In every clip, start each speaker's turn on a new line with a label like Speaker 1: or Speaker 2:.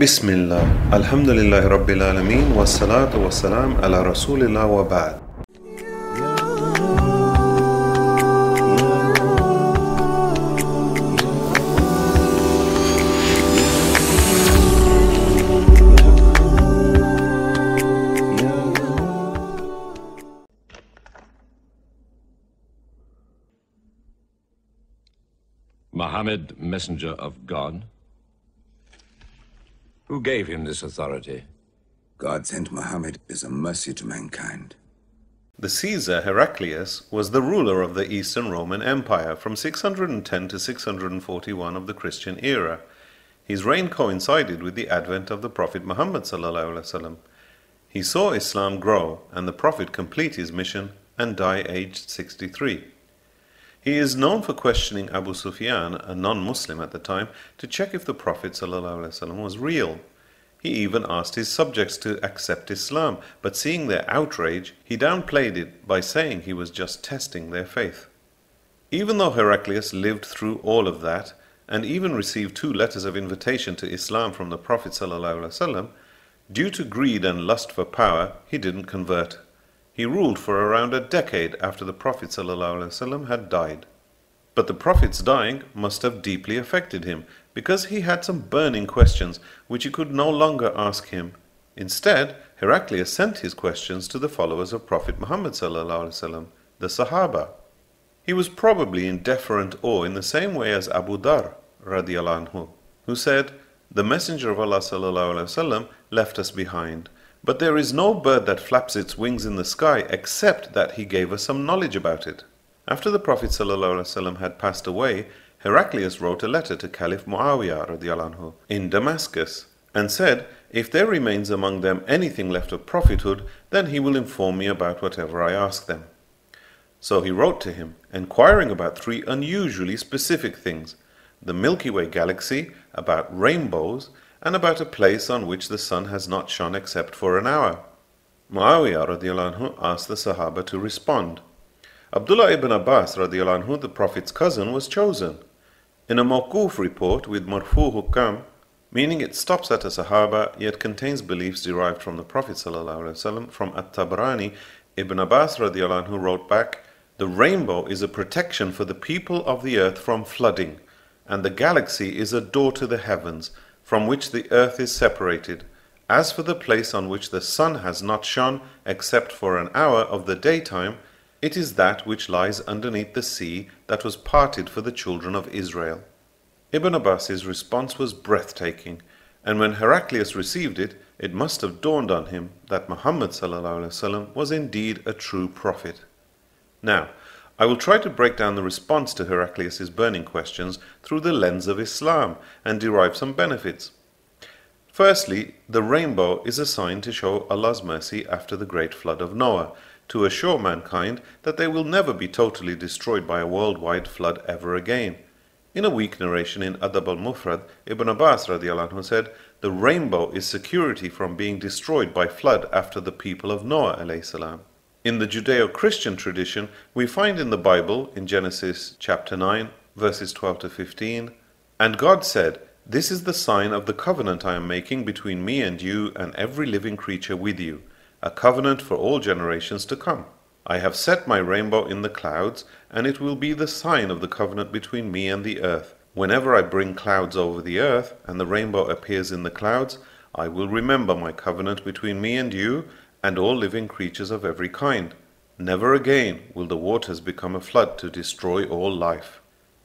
Speaker 1: بسم الله الحمد لله رب العالمين والصلاة والسلام على رسول الله وبعد
Speaker 2: Muhammad, messenger of God? Who gave him this authority?
Speaker 3: God sent Muhammad as a mercy to mankind.
Speaker 1: The Caesar Heraclius was the ruler of the Eastern Roman Empire from 610 to 641 of the Christian era. His reign coincided with the advent of the Prophet Muhammad sallallahu alaihi wasallam. He saw Islam grow and the Prophet complete his mission and die aged 63. He is known for questioning Abu Sufyan, a non-Muslim at the time, to check if the Prophet ﷺ was real. He even asked his subjects to accept Islam, but seeing their outrage, he downplayed it by saying he was just testing their faith. Even though Heraclius lived through all of that, and even received two letters of invitation to Islam from the Prophet ﷺ, due to greed and lust for power, he didn't convert. He ruled for around a decade after the Prophet ﷺ had died. But the Prophet's dying must have deeply affected him, because he had some burning questions which he could no longer ask him. Instead, Heraclius sent his questions to the followers of Prophet Muhammad ﷺ, the Sahaba. He was probably in deferent awe in the same way as Abu Dar anhu, who said, The Messenger of Allah ﷺ left us behind, but there is no bird that flaps its wings in the sky except that he gave us some knowledge about it. After the Prophet ﷺ had passed away, Heraclius wrote a letter to Caliph Muawiyah in Damascus and said, If there remains among them anything left of prophethood, then he will inform me about whatever I ask them. So he wrote to him, inquiring about three unusually specific things the Milky Way galaxy, about rainbows, and about a place on which the sun has not shone except for an hour. Muawiyah anhu asked the Sahaba to respond. Abdullah ibn Abbas anhu, the Prophet's cousin, was chosen. In a Mawquf report with Marfu Hukman, meaning it stops at a Sahaba yet contains beliefs derived from the Prophet ﷺ, from At-Tabarani, Ibn Abbas anhu wrote back, The rainbow is a protection for the people of the earth from flooding, and the galaxy is a door to the heavens, from which the earth is separated. As for the place on which the sun has not shone except for an hour of the daytime, it is that which lies underneath the sea that was parted for the children of Israel. Ibn Abbas's response was breathtaking, and when Heraclius received it, it must have dawned on him that Muhammad was indeed a true prophet. Now, I will try to break down the response to Heraclius's burning questions through the lens of Islam and derive some benefits. Firstly, the rainbow is a sign to show Allah's mercy after the great flood of Noah, to assure mankind that they will never be totally destroyed by a worldwide flood ever again. In a weak narration in Adab al-Mufrad, Ibn Abbas anhu said, The rainbow is security from being destroyed by flood after the people of Noah alayhi salam. In the Judeo-Christian tradition, we find in the Bible, in Genesis chapter 9, verses 12 to 15, And God said, This is the sign of the covenant I am making between me and you and every living creature with you, a covenant for all generations to come. I have set my rainbow in the clouds, and it will be the sign of the covenant between me and the earth. Whenever I bring clouds over the earth, and the rainbow appears in the clouds, I will remember my covenant between me and you, and all living creatures of every kind. Never again will the waters become a flood to destroy all life.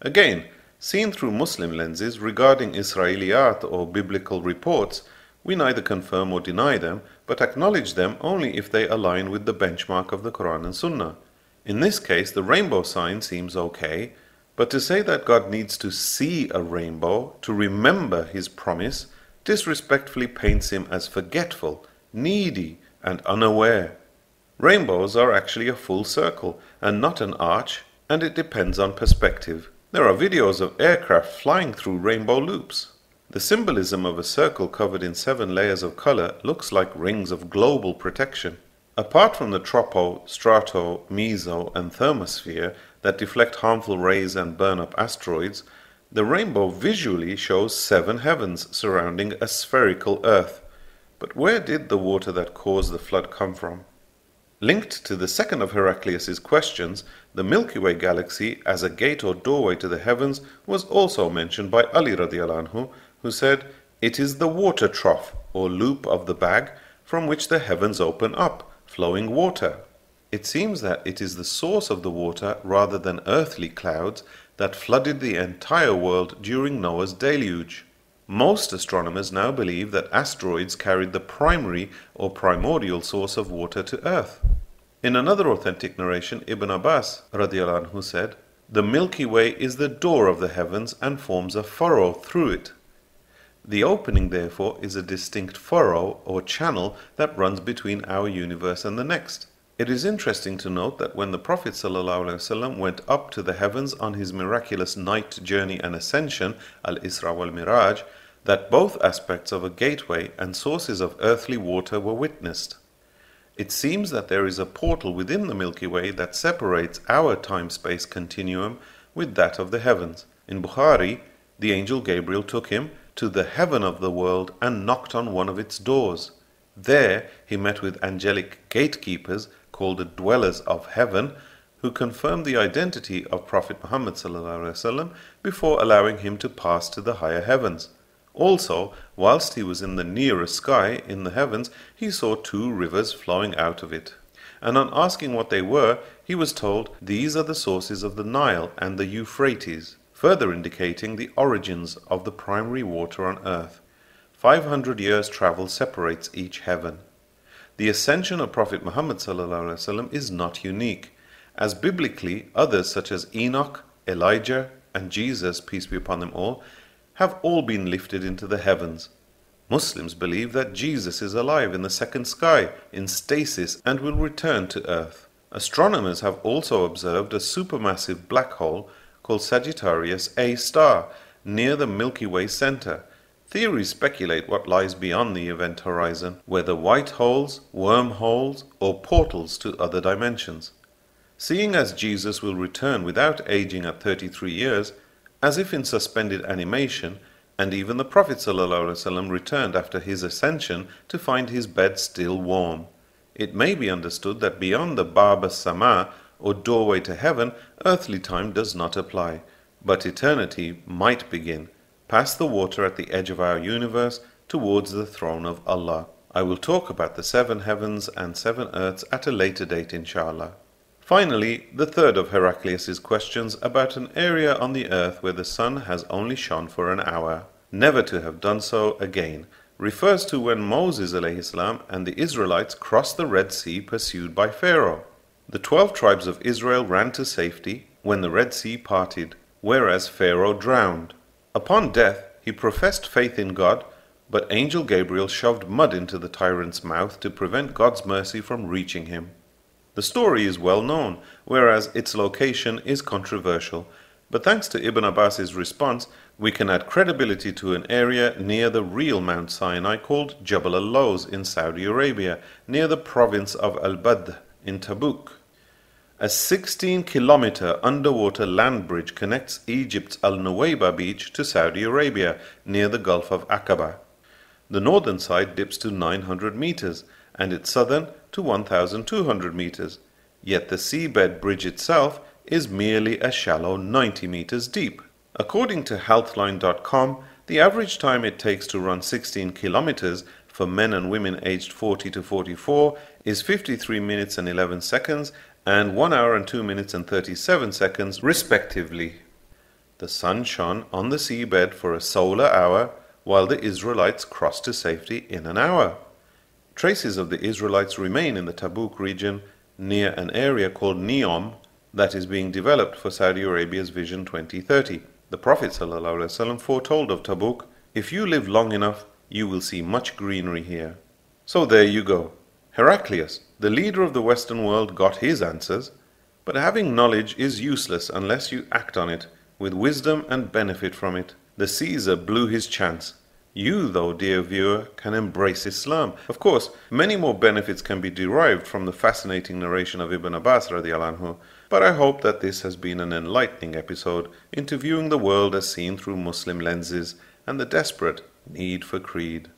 Speaker 1: Again, seen through Muslim lenses regarding Israeliyat or biblical reports, we neither confirm or deny them, but acknowledge them only if they align with the benchmark of the Quran and Sunnah. In this case, the rainbow sign seems okay, but to say that God needs to see a rainbow to remember his promise disrespectfully paints him as forgetful, needy, and unaware. Rainbows are actually a full circle and not an arch, and it depends on perspective. There are videos of aircraft flying through rainbow loops. The symbolism of a circle covered in seven layers of color looks like rings of global protection. Apart from the tropo, strato, meso, and thermosphere that deflect harmful rays and burn up asteroids, The rainbow visually shows seven heavens surrounding a spherical earth. But where did the water that caused the flood come from? Linked to the second of Heraclius's questions, the Milky Way galaxy as a gate or doorway to the heavens was also mentioned by Ali radiallahu who said, It is the water trough, or loop of the bag, from which the heavens open up, flowing water. It seems that it is the source of the water rather than earthly clouds that flooded the entire world during Noah's deluge. Most astronomers now believe that asteroids carried the primary or primordial source of water to Earth. In another authentic narration, Ibn Abbas anhu said, The Milky Way is the door of the heavens and forms a furrow through it. The opening, therefore, is a distinct furrow or channel that runs between our universe and the next. It is interesting to note that when the Prophet ﷺ went up to the heavens on his miraculous night journey and ascension, Al Isra wal Miraj, that both aspects of a gateway and sources of earthly water were witnessed. It seems that there is a portal within the Milky Way that separates our time space continuum with that of the heavens. In Bukhari, the angel Gabriel took him to the heaven of the world and knocked on one of its doors. There he met with angelic gatekeepers called the dwellers of heaven, who confirmed the identity of Prophet Muhammad before allowing him to pass to the higher heavens. Also, whilst he was in the nearer sky in the heavens, he saw two rivers flowing out of it. And on asking what they were, he was told, These are the sources of the Nile and the Euphrates, further indicating the origins of the primary water on earth. Five hundred years' travel separates each heaven. The ascension of Prophet Muhammad is not unique, as biblically others such as Enoch, Elijah, and Jesus, peace be upon them all, have all been lifted into the heavens. Muslims believe that Jesus is alive in the second sky, in stasis, and will return to earth. Astronomers have also observed a supermassive black hole called Sagittarius A star near the Milky Way center, Theories speculate what lies beyond the event horizon, whether white holes, wormholes, or portals to other dimensions. Seeing as Jesus will return without aging at 33 years, as if in suspended animation, and even the Prophet ﷺ returned after his ascension to find his bed still warm. It may be understood that beyond the Bab as-Sama, or doorway to heaven, earthly time does not apply, but eternity might begin past the water at the edge of our universe towards the throne of Allah. I will talk about the seven heavens and seven earths at a later date, inshallah. Finally, the third of Heraclius's questions about an area on the earth where the sun has only shone for an hour, never to have done so again, refers to when Moses salam and the Israelites crossed the Red Sea pursued by Pharaoh. The twelve tribes of Israel ran to safety when the Red Sea parted, whereas Pharaoh drowned. Upon death, he professed faith in God, but Angel Gabriel shoved mud into the tyrant's mouth to prevent God's mercy from reaching him. The story is well known, whereas its location is controversial, but thanks to Ibn Abbas's response, we can add credibility to an area near the real Mount Sinai called Jabal al-Lawz in Saudi Arabia, near the province of Al-Badh in Tabuk. A 16 kilometer underwater land bridge connects Egypt's Al Nuwayba beach to Saudi Arabia near the Gulf of Aqaba. The northern side dips to 900 meters and its southern to 1,200 meters, yet the seabed bridge itself is merely a shallow 90 meters deep. According to Healthline.com, the average time it takes to run 16 kilometers for men and women aged 40 to 44 is 53 minutes and 11 seconds and 1 hour and 2 minutes and 37 seconds, respectively. The sun shone on the seabed for a solar hour, while the Israelites crossed to safety in an hour. Traces of the Israelites remain in the Tabuk region near an area called Neom that is being developed for Saudi Arabia's Vision 2030. The Prophet ﷺ foretold of Tabuk, If you live long enough, you will see much greenery here. So there you go. Heraclius, the leader of the Western world, got his answers, but having knowledge is useless unless you act on it with wisdom and benefit from it. The Caesar blew his chance. You, though, dear viewer, can embrace Islam. Of course, many more benefits can be derived from the fascinating narration of Ibn Abbas, anhu, but I hope that this has been an enlightening episode into viewing the world as seen through Muslim lenses and the desperate need for creed.